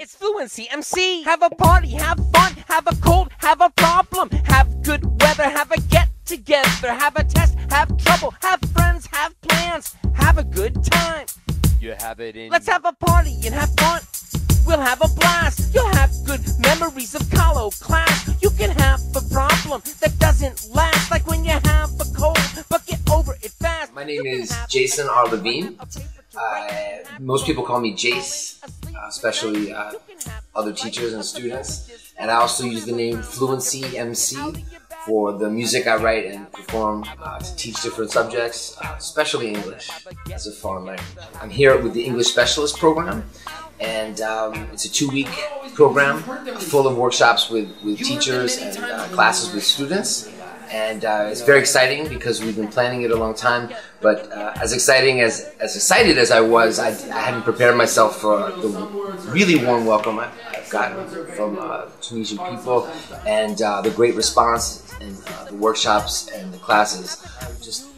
It's Fluency MC. Have a party, have fun, have a cold, have a problem, have good weather, have a get together, have a test, have trouble, have friends, have plans, have a good time. You have it in. Let's have a party and have fun. We'll have a blast. You'll have good memories of Collo class. You can have a problem that doesn't last, like when you have a cold, but get over it fast. My name is Jason R. Levine. Uh, most people call me Jace, especially uh, other teachers and students. And I also use the name Fluency MC for the music I write and perform uh, to teach different subjects, uh, especially English as a foreign language. I'm here with the English Specialist Program, and um, it's a two-week program full of workshops with, with teachers and uh, classes with students and uh, it's very exciting because we've been planning it a long time. But uh, as exciting as as excited as I was, I, I hadn't prepared myself for the really warm welcome I, have gotten from uh, Tunisian people and uh, the great response and uh, the workshops and the classes. Just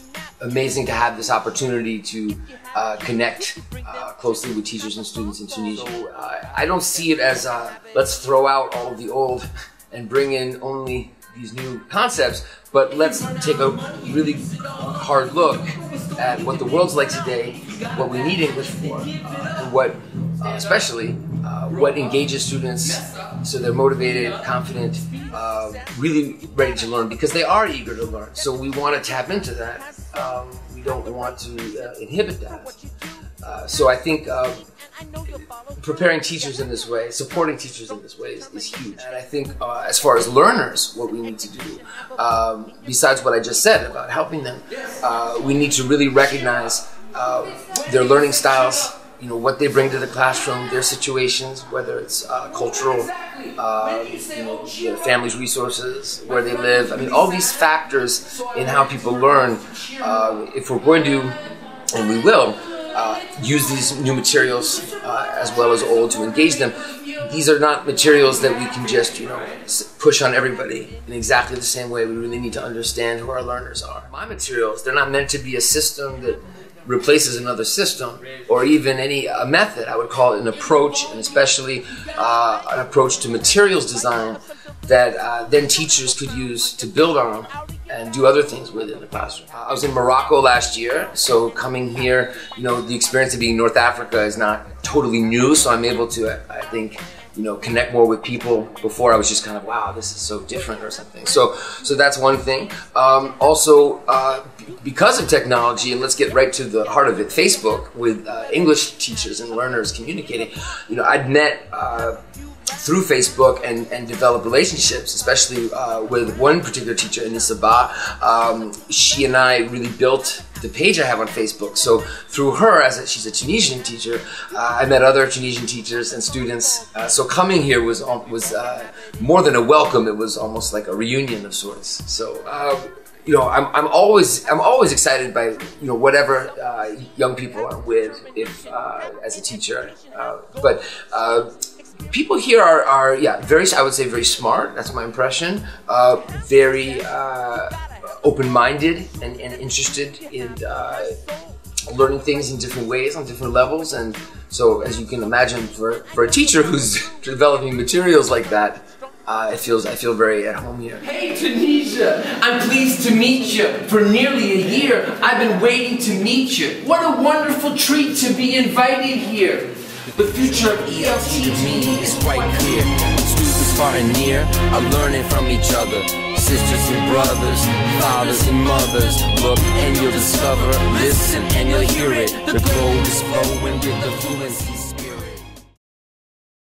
amazing to have this opportunity to uh, connect closely with teachers and students in Tunisia. I don't see it as let's throw out all the old and bring in only these new concepts, but let's take a really hard look at what the world's like today, what we need English for, uh, and what, uh, especially, uh, what engages students so they're motivated, confident, uh, really ready to learn because they are eager to learn. So we want to tap into that. Um, we don't want to uh, inhibit that. Uh, so I think preparing teachers in this way, supporting teachers in this way is, is huge. And I think uh, as far as learners, what we need to do, um, besides what I just said about helping them, uh, we need to really recognize uh, their learning styles, you know, what they bring to the classroom, their situations, whether it's uh, cultural, uh, you know, their family's resources, where they live. I mean, all these factors in how people learn, uh, if we're going to, and we will, uh, use these new materials uh, as well as old to engage them. These are not materials that we can just, you know, push on everybody in exactly the same way. We really need to understand who our learners are. My materials, they're not meant to be a system that replaces another system or even any a method. I would call it an approach, and especially uh, an approach to materials design that uh, then teachers could use to build on and do other things with in the classroom. I was in Morocco last year, so coming here, you know, the experience of being North Africa is not totally new, so I'm able to, I think, you know, connect more with people. Before I was just kind of, wow, this is so different or something. So, so that's one thing. Um, also, uh, because of technology, and let's get right to the heart of it, Facebook with uh, English teachers and learners communicating. You know, I'd met. Uh, through Facebook and, and develop relationships, especially uh, with one particular teacher, Anissa Ba. Um, she and I really built the page I have on Facebook. So through her, as a, she's a Tunisian teacher, uh, I met other Tunisian teachers and students. Uh, so coming here was was uh, more than a welcome; it was almost like a reunion of sorts. So uh, you know, I'm, I'm always I'm always excited by you know whatever uh, young people are with if uh, as a teacher, but people here are, are yeah very I would say very smart. That's my impression. Uh, very uh, open-minded and, and, interested in uh, learning things in different ways on different levels. And so, as you can imagine, for for a teacher who's developing materials like that. Uh, it feels I feel very at home here. Hey Tunisia, I'm pleased to meet you. For nearly a year, I've been waiting to meet you. What a wonderful treat to be invited here. The future of ELT to me is quite clear. Students far and near are learning from each other. Sisters and brothers, fathers and mothers. Look and you'll discover, listen and you'll hear it. The code is flowing with the fluency.